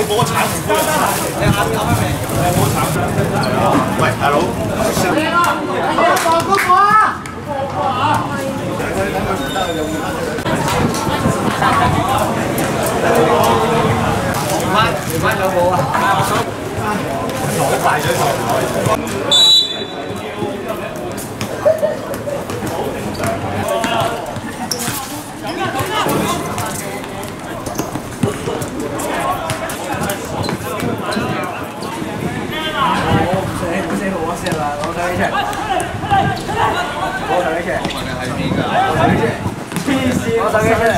你喂，大佬。哥哥哥啊！三月份。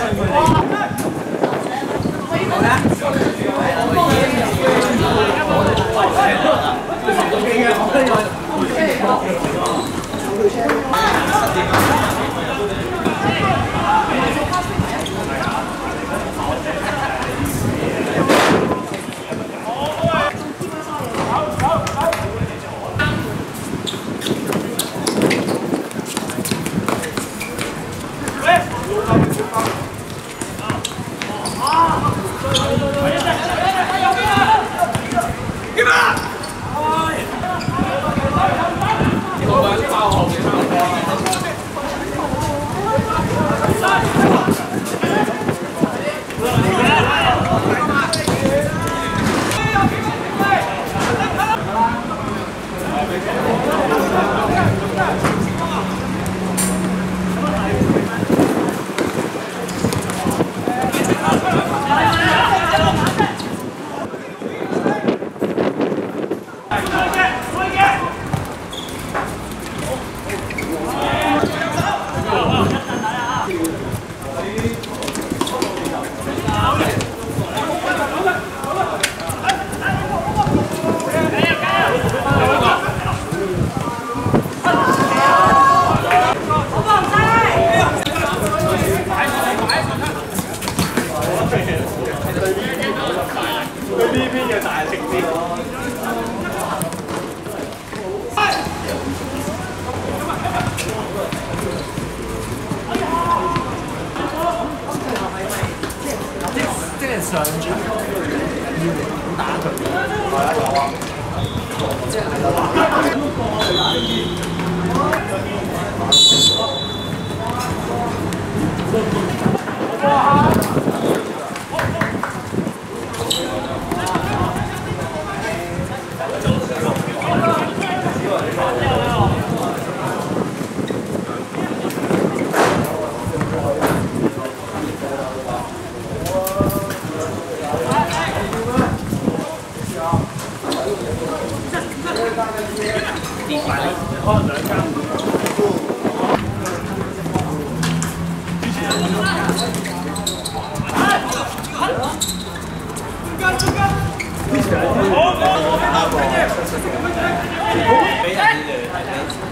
即即上场要打佢，系啊，系啊。这个问题，哎，哎，哎，哎，哎，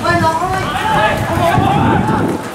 快走！快走！快走！